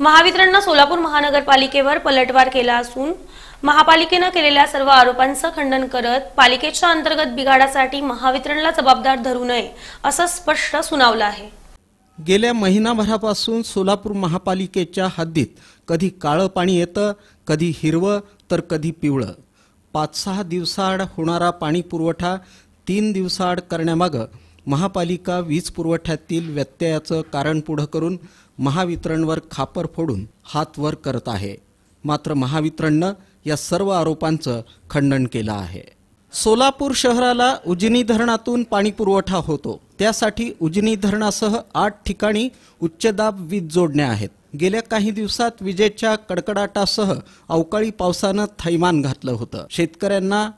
महावितरणनं सोलापूर महानगरपालिकेवर पलटवार केला असून महापालिकेनं केलेल्या सर्व आरोपांचं खंडन करत पालिकेच्या अंतर्गत बिघाडासाठी महावितरणला जबाबदार धरू नये असं स्पष्ट सुनावलं आहे. गेल्या महिनाभरापासून सोलापूर महापालिकेच्या हद्दीत कधी काळं पाणी येतं कधी हिरवं तर कधी पिवळं. पाच सहा दिवसाआड होणारा पाणी पुरवठा तीन दिवसाआड करण्यामागं महापालिका वीज पुरवठ्यातील व्यत्ययाचं कारण पुढं करून महावितरणवर खापर फोडून हात वर करत आहे. मात्र महावितरणनं या सर्व आरोपांचं खंडन केलं आहे. सोलापूर शहराला उजनी धरणातून पाणी पुरवठा होतो. त्यासाठी उजनी धरणासह आठ ठिकाणी उच्चदाब वीज जोडण्या आहेत. गेल्या काही दिवसात विजेच्या कडकडाटासह अवकाळी पावसानं थैमान घातलं होतं. शेतकऱ्यांना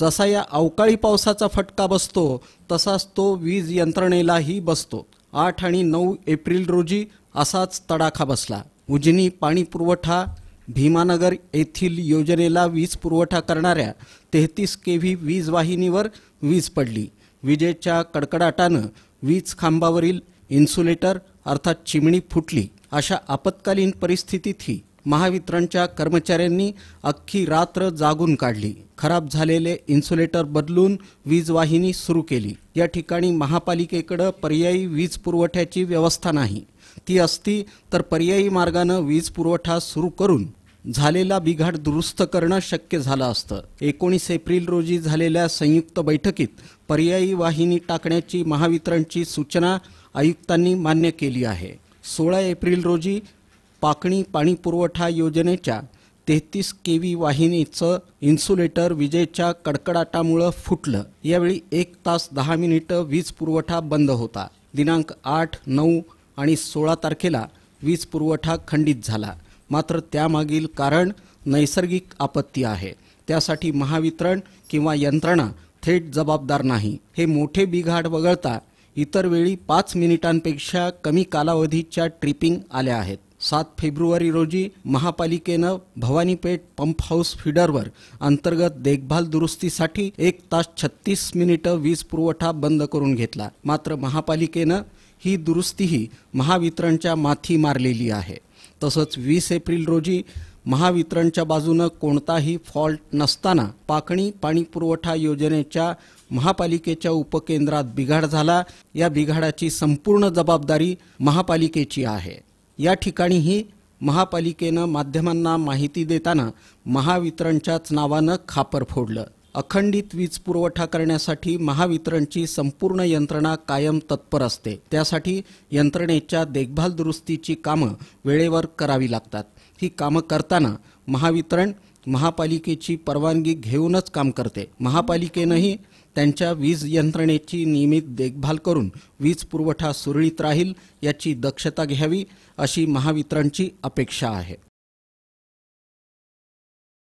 जसा या अवकाळी पावसाचा फटका बसतो तसाच तो वीज यंत्रणेलाही बसतो. आठ आणि नऊ एप्रिल रोजी असाच तडाखा बसला. उजनी पाणी पुरवठा भीमानगर येथील योजनेला वीज पुरवठा करणाऱ्या तेहतीस के व्ही वीज वाहिनीवर वीज पडली. विजेच्या कडकडाटानं वीज खांबावरील इन्सुलेटर अर्थात चिमणी फुटली. अशा आपत्कालीन परिस्थितीतही महावितरणच्या कर्मचाऱ्यांनी अख्खी रात्र जागून काढली. खराब झालेले इन्सुलेटर बदलून वीज वाहिनी सुरू केली. या ठिकाणी महापालिकेकडं पर्यायी वीज पुरवठ्याची व्यवस्था नाही. ती असती तर पर्यायी मार्गानं वीज पुरवठा सुरू करून झालेला बिघाड दुरुस्त करणं शक्य झालं असतं. एकोणीस एप्रिल रोजी झालेल्या संयुक्त बैठकीत पर्यायी वाहिनी टाकण्याची महावितरणची सूचना आयुक्तांनी मान्य केली आहे. सोळा एप्रिल रोजी पाकणी पाणी पुरवठा योजनेच्या तेहतीस के व्ही वाहिनीचं इन्सुलेटर विजेच्या कडकडाटामुळं फुटलं. यावेळी एक तास दहा मिनिटं वीज पुरवठा बंद होता. दिनांक आठ नऊ आणि सोळा तारखेला वीज पुरवठा खंडित झाला. मात्र त्यामागील कारण नैसर्गिक आपत्ती आहे. त्यासाठी महावितरण किंवा यंत्रणा थेट जबाबदार नाही. हे मोठे बिघाड वगळता इतर वेळी पाच मिनिटांपेक्षा कमी कालावधीच्या ट्रिपिंग आल्या आहेत. सात फेब्रुवारी रोजी महापालिकेनं भवानीपेठ पंप हाऊस फिडरवर अंतर्गत देखभाल दुरुस्तीसाठी एक तास छत्तीस मिनिटं वीज पुरवठा बंद करून घेतला. मात्र महापालिकेनं ही दुरुस्तीही महावितरणच्या माथी मारलेली आहे. तसंच वीस एप्रिल रोजी महावितरणच्या बाजूनं कोणताही फॉल्ट नसताना पाकणी पाणी पुरवठा योजनेच्या महापालिकेच्या उपकेंद्रात बिघाड झाला. या बिघाडाची संपूर्ण जबाबदारी महापालिकेची आहे. या ठिकाणीही महापालिकेनं माध्यमांना माहिती देताना महावितरणच्याच नावानं खापर फोडलं. अखंडित वीज पुरवठा करण्यासाठी महावितरणची संपूर्ण यंत्रणा कायम तत्पर असते. त्यासाठी यंत्रणेच्या देखभाल दुरुस्तीची कामं वेळेवर करावी लागतात. ही कामं करताना महावितरण महापालिकेची परवानगी घेऊनच काम करते. महापालिकेनंही त्यांच्या वीज यंत्रणेची नियमित देखभाल करून वीज पुरवठा सुरळीत राहील याची दक्षता घ्यावी अशी महावितरणची अपेक्षा आहे.